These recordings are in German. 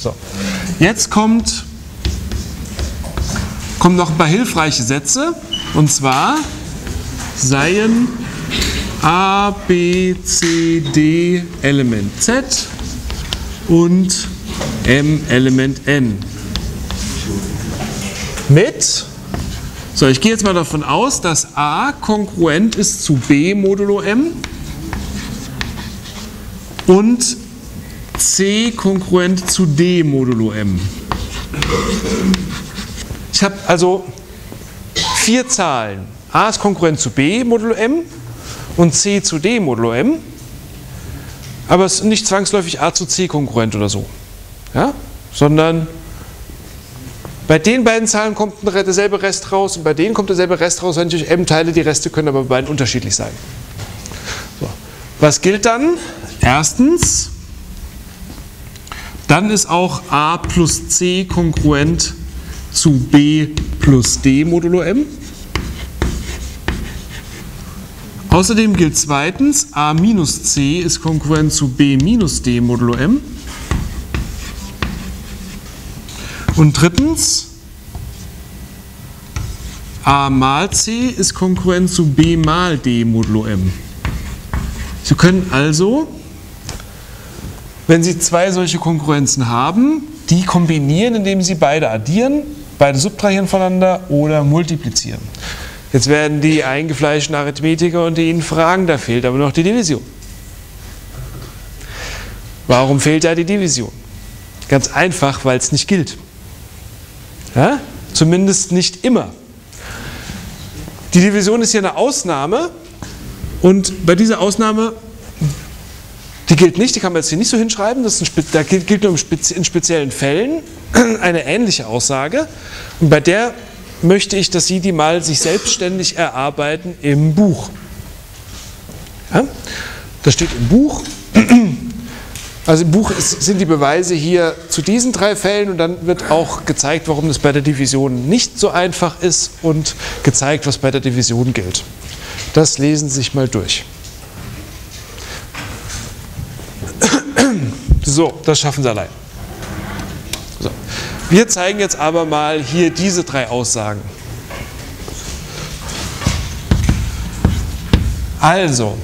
So. Jetzt kommt, kommen noch ein paar hilfreiche Sätze. Und zwar seien A, B, C, D Element Z und M Element N. Mit, so ich gehe jetzt mal davon aus, dass A kongruent ist zu B modulo M und C kongruent zu D modulo M. Ich habe also vier Zahlen. A ist konkurrent zu B modulo M und C zu D modulo M. Aber es ist nicht zwangsläufig A zu C konkurrent oder so. Ja? Sondern bei den beiden Zahlen kommt derselbe Rest raus und bei denen kommt derselbe Rest raus, wenn ich durch M teile. Die Reste können aber bei beiden unterschiedlich sein. So. Was gilt dann? Erstens, dann ist auch A plus C kongruent zu B plus D modulo M. Außerdem gilt zweitens, A minus C ist konkurrent zu B minus D modulo M. Und drittens, A mal C ist konkurrent zu B mal D modulo M. Sie können also, wenn Sie zwei solche Konkurrenzen haben, die kombinieren, indem Sie beide addieren, beide subtrahieren voneinander oder multiplizieren. Jetzt werden die eingefleischten Arithmetiker unter Ihnen fragen, da fehlt aber noch die Division. Warum fehlt da die Division? Ganz einfach, weil es nicht gilt. Ja? Zumindest nicht immer. Die Division ist hier eine Ausnahme und bei dieser Ausnahme, die gilt nicht, die kann man jetzt hier nicht so hinschreiben, das ein, da gilt, gilt nur in speziellen Fällen eine ähnliche Aussage und bei der möchte ich, dass Sie die mal sich selbstständig erarbeiten im Buch. Ja? Das steht im Buch. Also im Buch ist, sind die Beweise hier zu diesen drei Fällen und dann wird auch gezeigt, warum das bei der Division nicht so einfach ist und gezeigt, was bei der Division gilt. Das lesen Sie sich mal durch. So, das schaffen Sie allein. So. Wir zeigen jetzt aber mal hier diese drei Aussagen. Also,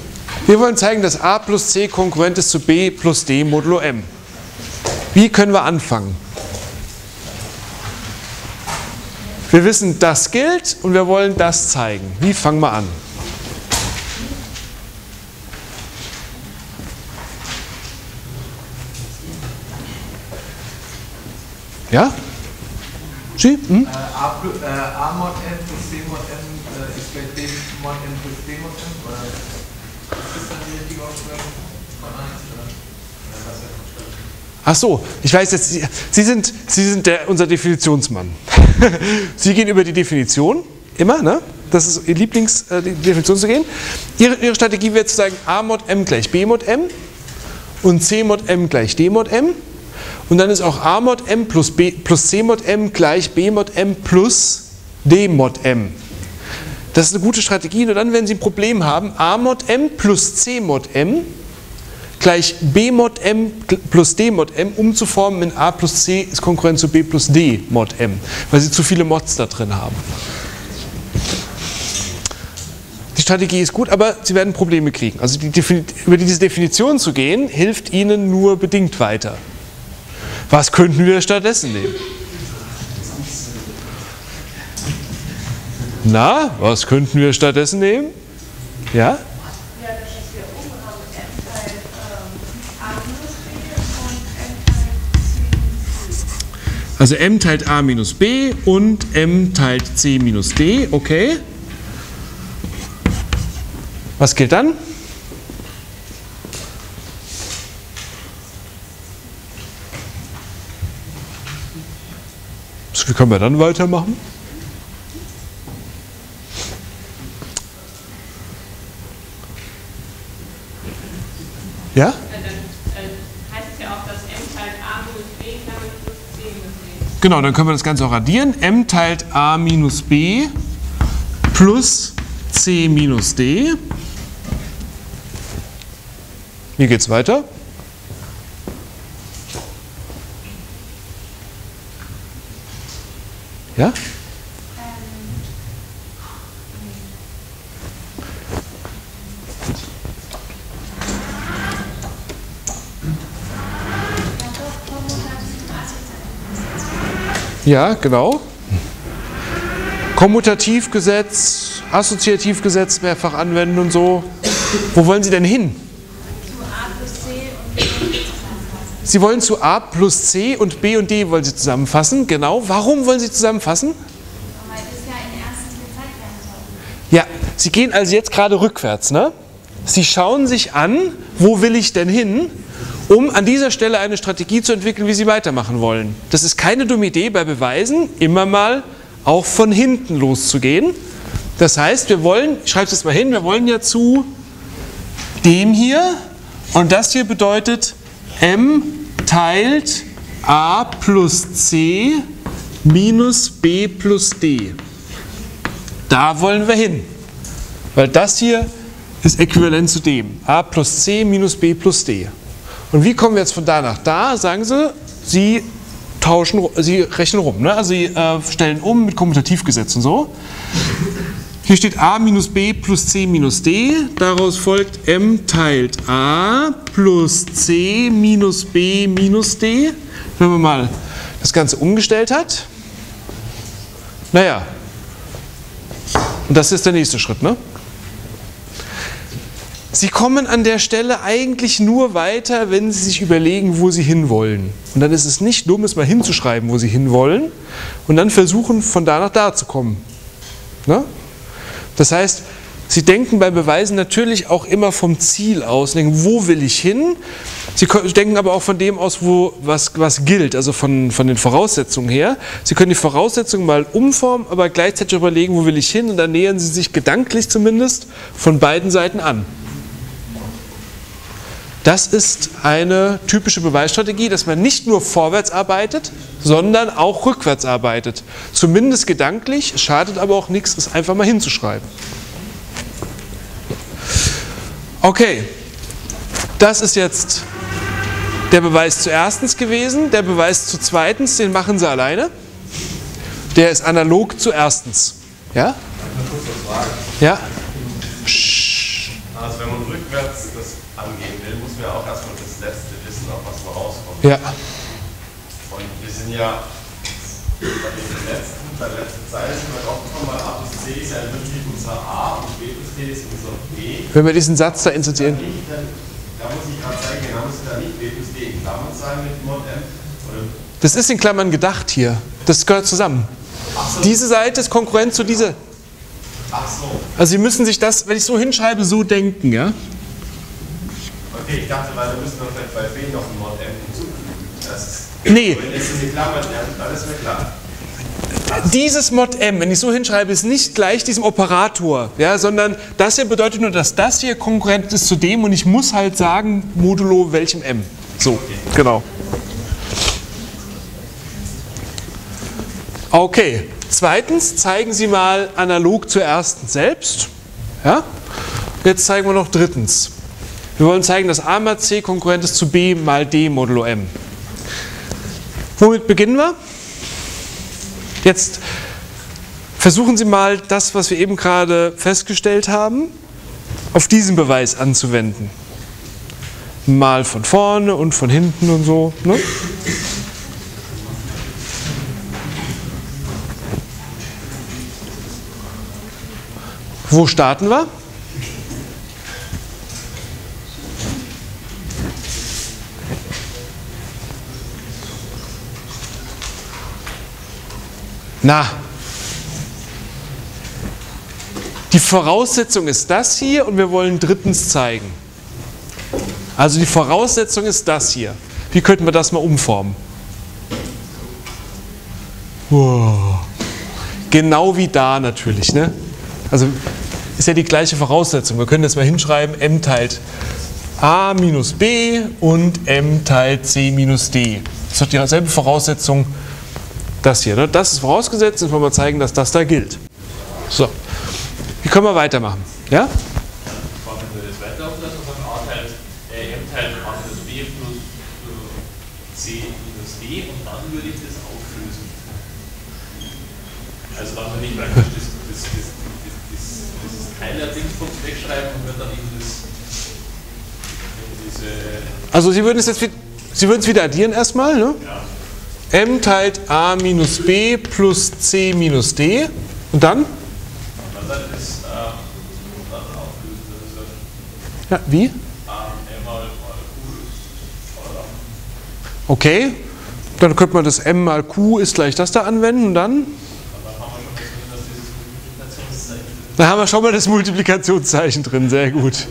wir wollen zeigen, dass a plus c konkurrent ist zu b plus d modulo m. Wie können wir anfangen? Wir wissen, das gilt und wir wollen das zeigen. Wie fangen wir an? Ja? Sie? Hm? A, mod n plus C mod n äh, ist gleich B mod n plus D mod n? Oder ist das dann die richtige Ausführung von 1? Ach so, ich weiß jetzt, Sie, Sie sind, Sie sind der, unser Definitionsmann. Sie gehen über die Definition, immer, ne? Das ist Ihr Lieblings, äh, zu gehen. Ihre, Ihre Strategie wäre zu sagen, A mod M gleich B mod M und C mod M gleich D mod M. Und dann ist auch A mod M plus, B, plus C mod M gleich B mod M plus D mod M. Das ist eine gute Strategie, nur dann, wenn Sie ein Problem haben, A mod M plus C mod M gleich B mod M plus D mod M umzuformen in A plus C ist konkurrent zu B plus D mod M, weil Sie zu viele Mods da drin haben. Die Strategie ist gut, aber Sie werden Probleme kriegen. Also die über diese Definition zu gehen, hilft Ihnen nur bedingt weiter. Was könnten wir stattdessen nehmen? Na, was könnten wir stattdessen nehmen? Ja? Also m teilt a minus b und m teilt c minus d, okay. Was gilt dann? Wie können wir dann weitermachen? Ja? Genau, dann können wir das Ganze auch addieren. m teilt a minus b plus c minus d. Wie geht es weiter? Ja? Ja, genau. Kommutativgesetz, Assoziativgesetz mehrfach anwenden und so. Wo wollen Sie denn hin? Zu A plus C und B und D zusammenfassen. Sie wollen zu A plus C und B und D wollen Sie zusammenfassen. Genau. Warum wollen Sie zusammenfassen? Weil das ja in erstens gezeigt werden soll. Ja, Sie gehen also jetzt gerade rückwärts, ne? Sie schauen sich an, wo will ich denn hin, um an dieser Stelle eine Strategie zu entwickeln, wie Sie weitermachen wollen. Das ist keine dumme Idee bei Beweisen, immer mal auch von hinten loszugehen. Das heißt, wir wollen, ich schreibe es jetzt mal hin, wir wollen ja zu dem hier und das hier bedeutet m teilt a plus c minus b plus d. Da wollen wir hin. Weil das hier ist äquivalent zu dem. a plus c minus b plus d. Und wie kommen wir jetzt von da nach da? Sagen Sie, Sie tauschen, Sie rechnen rum. Ne? Also Sie äh, stellen um mit Kommutativgesetz und so. Hier steht a minus b plus c minus d. Daraus folgt m teilt a plus c minus b minus d. Wenn man mal das Ganze umgestellt hat. Naja. Und das ist der nächste Schritt, ne? Sie kommen an der Stelle eigentlich nur weiter, wenn Sie sich überlegen, wo Sie hinwollen. Und dann ist es nicht dumm, es mal hinzuschreiben, wo Sie hinwollen und dann versuchen, von da nach da zu kommen. Ne? Das heißt, Sie denken bei Beweisen natürlich auch immer vom Ziel aus, denken, wo will ich hin? Sie denken aber auch von dem aus, wo was, was gilt, also von, von den Voraussetzungen her. Sie können die Voraussetzungen mal umformen, aber gleichzeitig überlegen, wo will ich hin? Und dann nähern Sie sich gedanklich zumindest von beiden Seiten an. Das ist eine typische Beweisstrategie, dass man nicht nur vorwärts arbeitet, sondern auch rückwärts arbeitet. Zumindest gedanklich, schadet aber auch nichts, es einfach mal hinzuschreiben. Okay, das ist jetzt der Beweis zu erstens gewesen. Der Beweis zu zweitens, den machen Sie alleine. Der ist analog zu erstens. Ja? Ja? Also wenn man rückwärts das man ja auch erstmal das Letzte wissen, auf was man rauskommt. Ja. Und wir sind ja bei den letzten, bei der letzten Zeile sind wir draufgekommen, weil A plus C ist ja im Prinzip unser A und B plus D ist unser B. Wenn wir diesen Satz da insertieren. Dann, da muss ich gerade zeigen, genau muss da nicht B plus D in Klammern sein mit Mod M. Oder Das ist in Klammern gedacht hier. Das gehört zusammen. Diese Seite ist konkurrent zu dieser. Ach so, Also Sie müssen sich das, wenn ich so hinschreibe, so denken, ja? Okay, ich dachte, weil da müssen wir vielleicht bei B noch ein Mod M hinzufügen. Das ist, Nee, wenn es in die Klammern lernt, dann ist mir klar. dieses Mod M, wenn ich so hinschreibe, ist nicht gleich diesem Operator, ja, sondern das hier bedeutet nur, dass das hier konkurrent ist zu dem und ich muss halt sagen, modulo welchem M. So, genau. Okay, zweitens zeigen Sie mal analog zur ersten selbst. Ja? Jetzt zeigen wir noch drittens. Wir wollen zeigen, dass A mal C konkurrent ist zu B mal D modulo M. Womit beginnen wir? Jetzt versuchen Sie mal das, was wir eben gerade festgestellt haben, auf diesen Beweis anzuwenden. Mal von vorne und von hinten und so. Ne? Wo starten wir? Na, die Voraussetzung ist das hier und wir wollen drittens zeigen. Also die Voraussetzung ist das hier. Wie könnten wir das mal umformen? Wow. Genau wie da natürlich. Ne? Also ist ja die gleiche Voraussetzung. Wir können das mal hinschreiben, m teilt a minus b und m teilt c minus d. Das hat dieselbe Voraussetzung, das hier. Ne? Das ist vorausgesetzt, jetzt wollen wir zeigen, dass das da gilt. So, wie können wir weitermachen? Ja? Und und. Also dann würde ich praktisch das, das, das, das, das, dieses Teiler-Dingsbums wegschreiben und würde dann eben das Also Sie würden es jetzt Sie würden es wieder addieren erstmal, ne? M teilt a minus b plus c minus d. Und dann? Ja, wie? Okay. Dann könnte man das m mal q ist gleich das da anwenden und dann? Da haben wir schon mal das Multiplikationszeichen drin, sehr gut.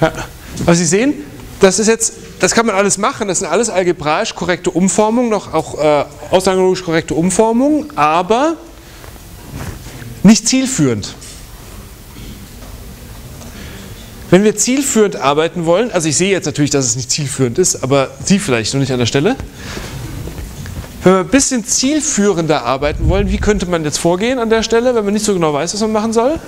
Ja. Aber Sie sehen, das ist jetzt, das kann man alles machen, das sind alles algebraisch korrekte Umformungen, noch auch äh, aussagenlogisch korrekte Umformungen, aber nicht zielführend. Wenn wir zielführend arbeiten wollen, also ich sehe jetzt natürlich, dass es nicht zielführend ist, aber Sie vielleicht noch nicht an der Stelle. Wenn wir ein bisschen zielführender arbeiten wollen, wie könnte man jetzt vorgehen an der Stelle, wenn man nicht so genau weiß, was man machen soll?